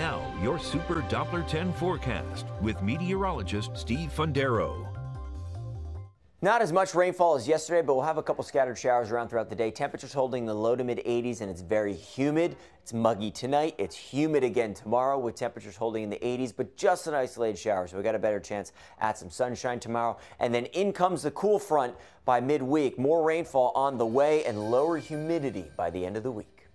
Now, your Super Doppler 10 forecast with meteorologist Steve Fundaro. Not as much rainfall as yesterday, but we'll have a couple scattered showers around throughout the day. Temperatures holding the low to mid 80s, and it's very humid. It's muggy tonight. It's humid again tomorrow with temperatures holding in the 80s, but just an isolated shower. So we got a better chance at some sunshine tomorrow. And then in comes the cool front by midweek. More rainfall on the way and lower humidity by the end of the week.